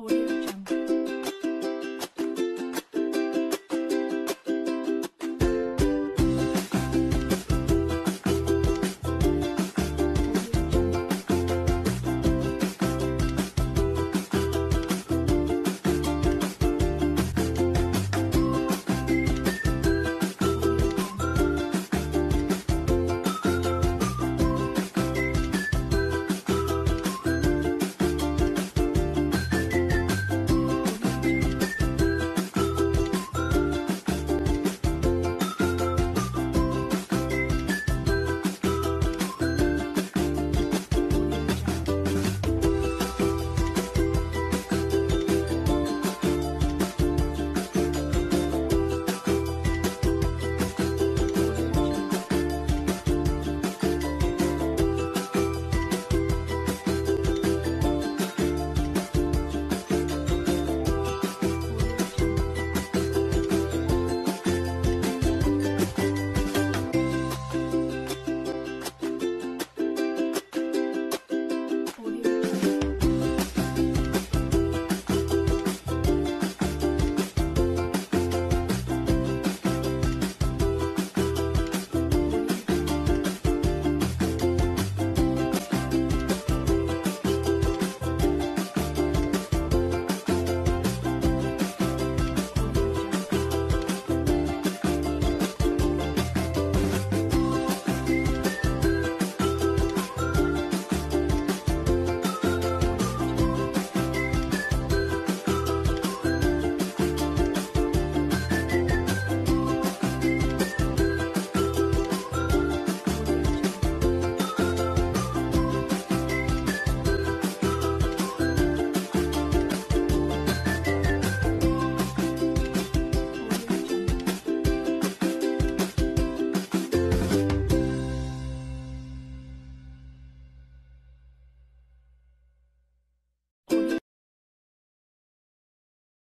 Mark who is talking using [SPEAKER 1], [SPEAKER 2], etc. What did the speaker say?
[SPEAKER 1] Audio.